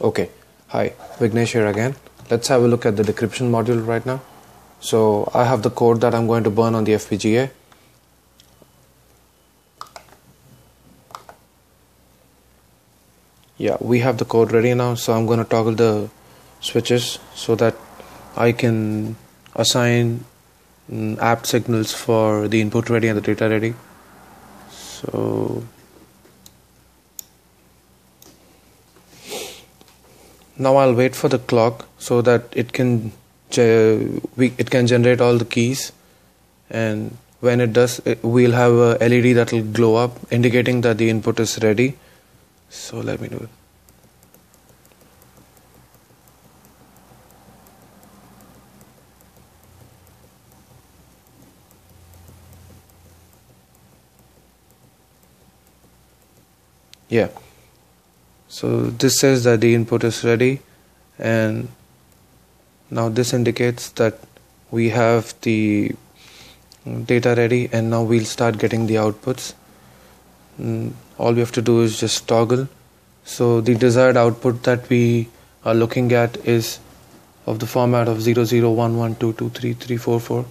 Okay, hi, Vignesh here again. Let's have a look at the decryption module right now. So I have the code that I'm going to burn on the FPGA. Yeah, we have the code ready now, so I'm going to toggle the switches so that I can assign mm, apt signals for the input ready and the data ready. So now I'll wait for the clock so that it can it can generate all the keys. And when it does we'll have a LED that will glow up indicating that the input is ready. So let me do it. Yeah so this says that the input is ready and now this indicates that we have the data ready and now we'll start getting the outputs. Mm, all we have to do is just toggle. So the desired output that we are looking at is of the format of 0011223344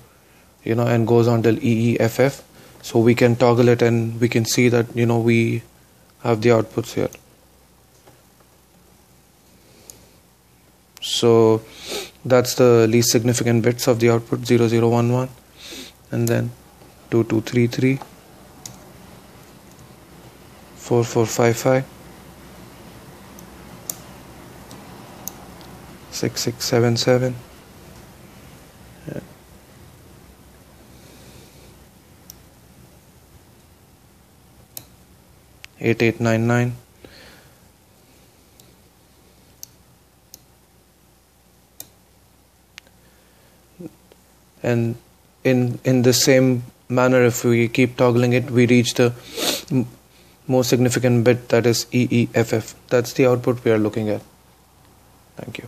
you know and goes on till EEFF so we can toggle it and we can see that you know we have the outputs here so that's the least significant bits of the output 0011 and then 2233 4455 6677 8899 and in in the same manner if we keep toggling it we reach the most significant bit that is EEFF that's the output we are looking at. Thank you